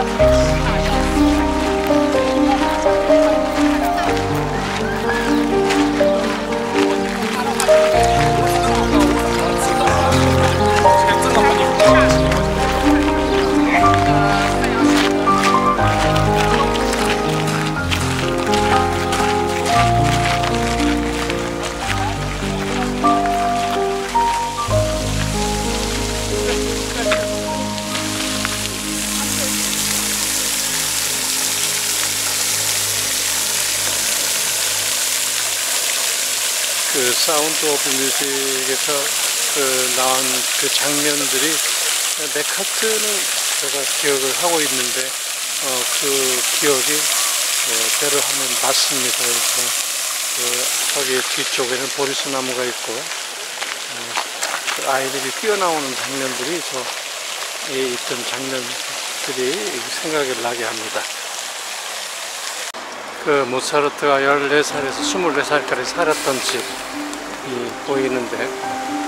그 오브 뮤직에서 그 나온 그 장면들이 맥카트는 제가 기억을 하고 있는데 어, 그 기억이 어, 대로 하면 맞습니다. 그래서 그 거기 뒤쪽에는 보리수 나무가 있고 어, 그 아이들이 뛰어나오는 장면들이 저에 있던 장면들이 생각이 나게 합니다. 그 모차르트가 14살에서 24살까지 살았던 집이 보이는데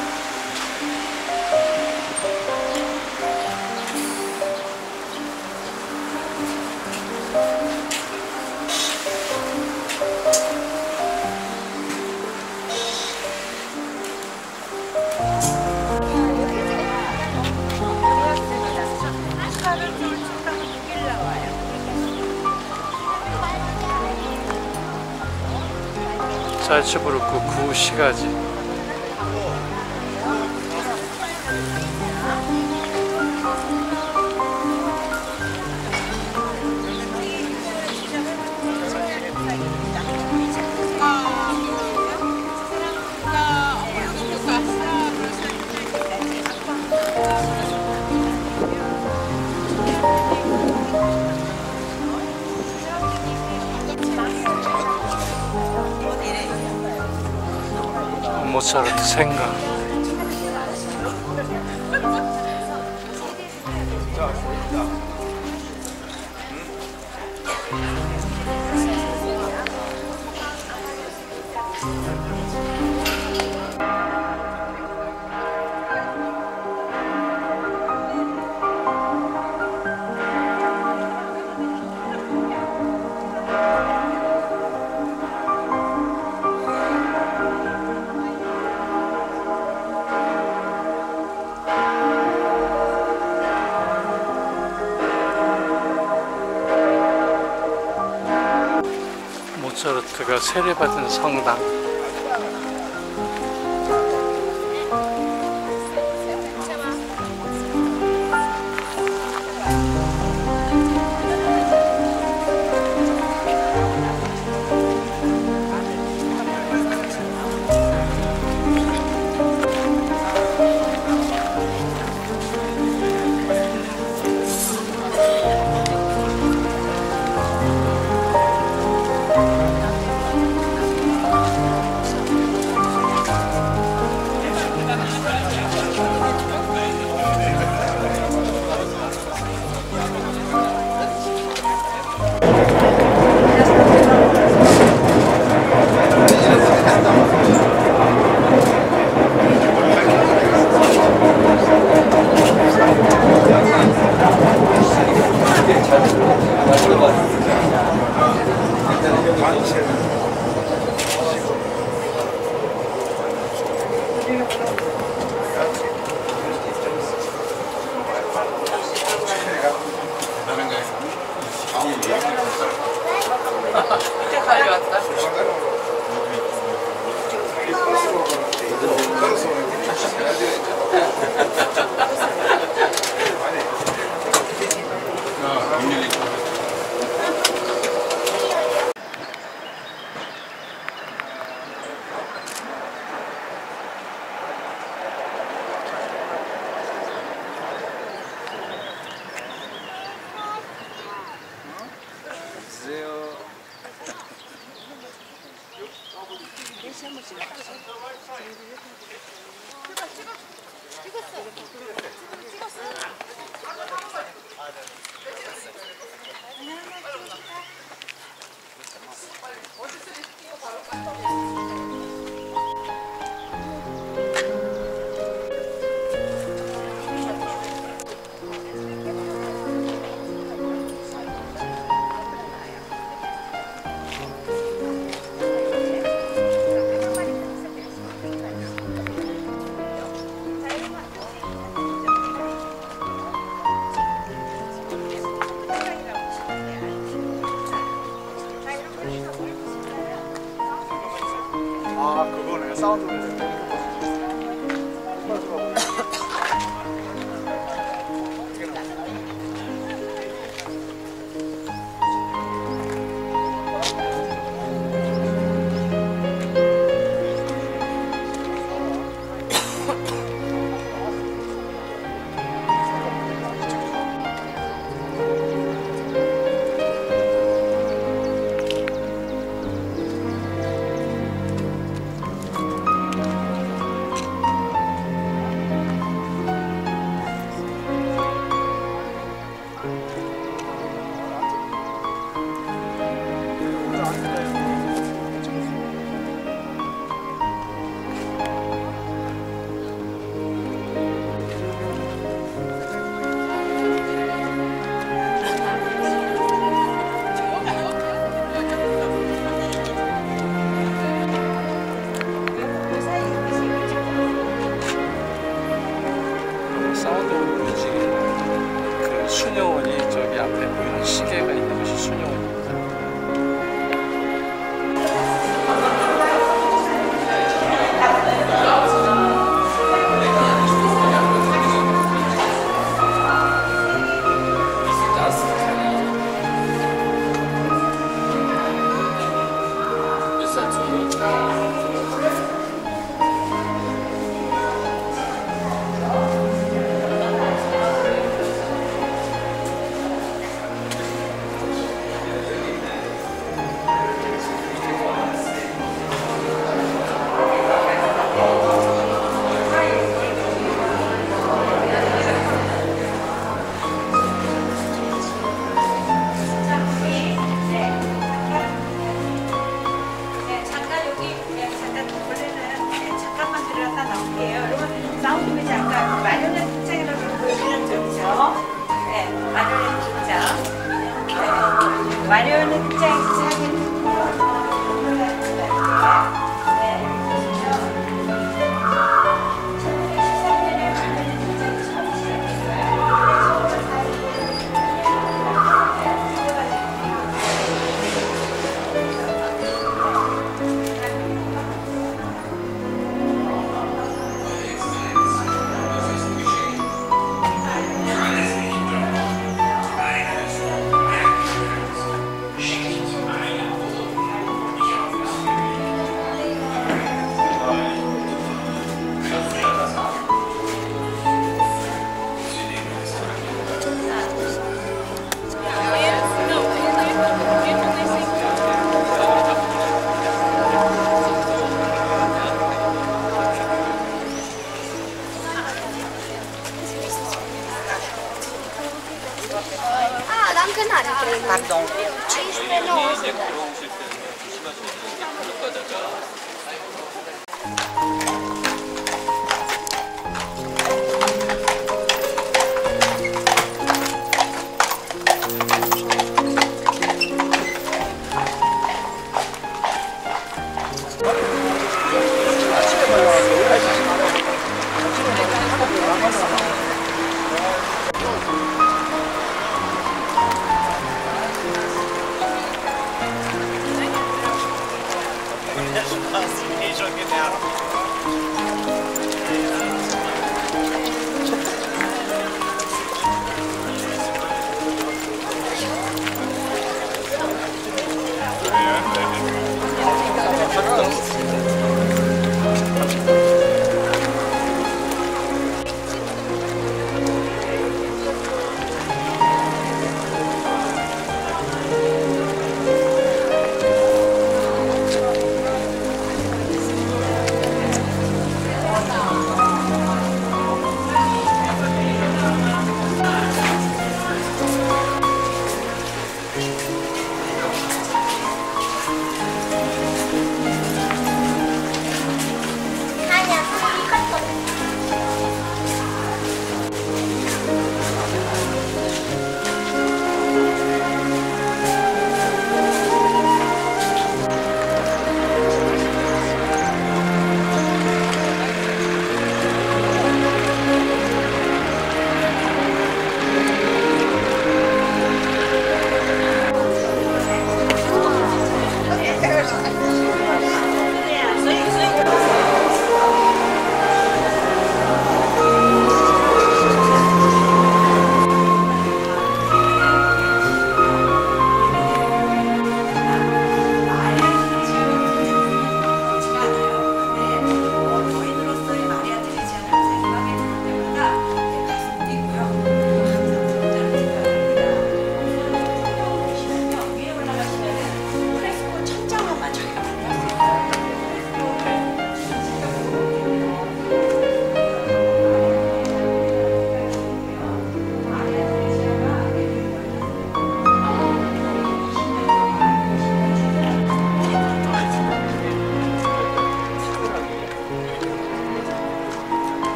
살츠부르크 구시가지 모차르트 생각 세례받은 성당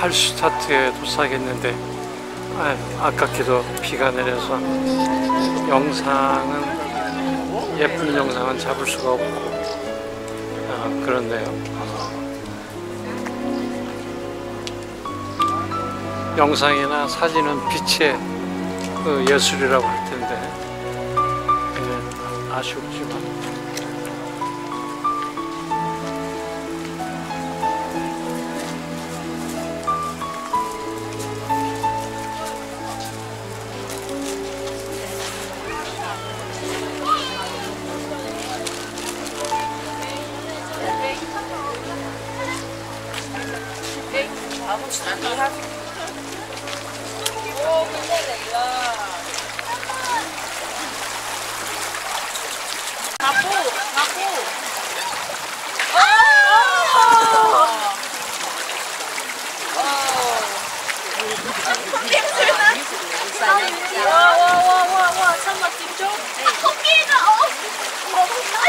할슈타트에 도착했는데 아깝게도 비가 내려서 영상은 예쁜 영상은 잡을 수가 없고 아, 그렇네요. 영상이나 사진은 빛의 그 예술이라고 할 텐데 예, 아쉽지만 와와와와와 참나 찍죠? 토끼가 어. 아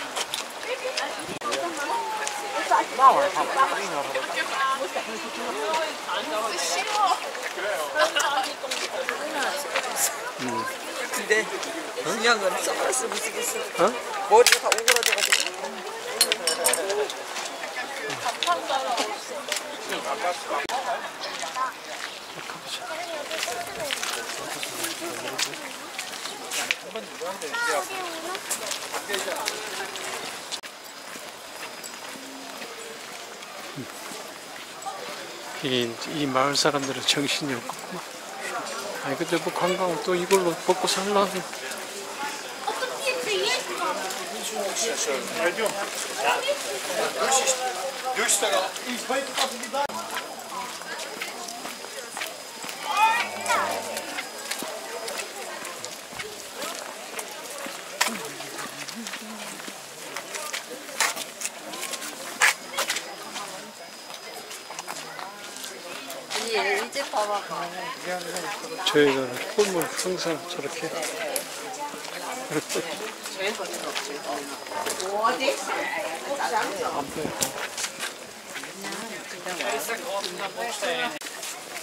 나와. 싫어. 음. 근데 중량은 응? 선글라스 못 쓰겠어. 어? 머리가 다 오그라져가지고. 응. 이, 이 마을 사람들은 정신이 없구만. 아니 근데 뭐 관광을 또 이걸로 먹고 살라고. 이제 저희는 꿀물 항상 저렇게.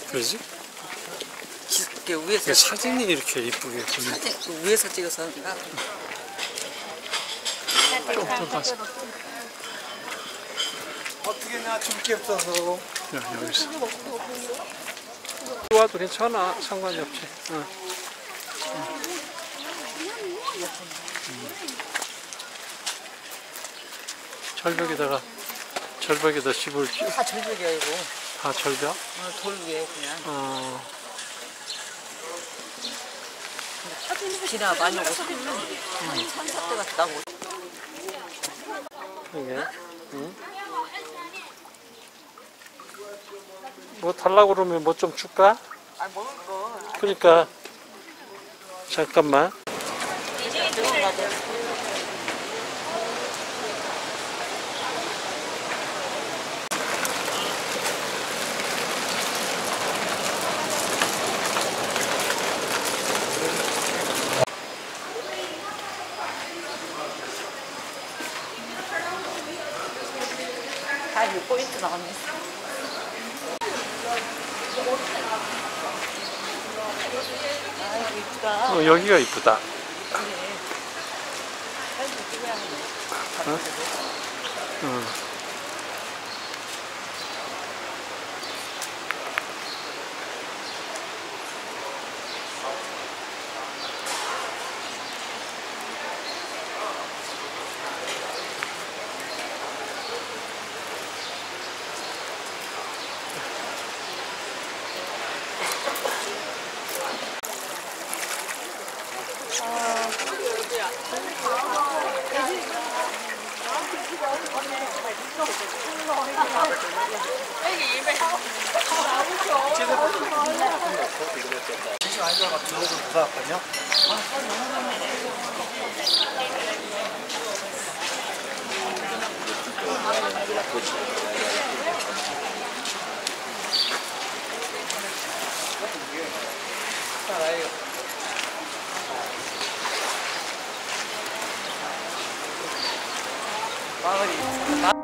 그러지? 이렇게 위에서 그 사진이 이렇게 이쁘게 보이는 사진 위에서 찍어서 나 좀더 가서 어떻게 나 줄게 없어서. 야, 여기서 와도 괜찮아 상관이 없지 어. 응. 절벽에다가 절벽에다 집을 쭉- 다 절벽이야 이거. 다 절벽? 어, 돌 위에 그냥. 어, 비나 많이 오고 산사태 같다고. 이게 응? 뭐 달라고 그러면 뭐 좀 줄까? 아 먹을 거. 그러니까 잠깐만. 다 이거 포인트 나왔네. 아, 이쁘다. 어, 여기가 이쁘다 안 좋아가 들어오고 무사했거든요. 마을이.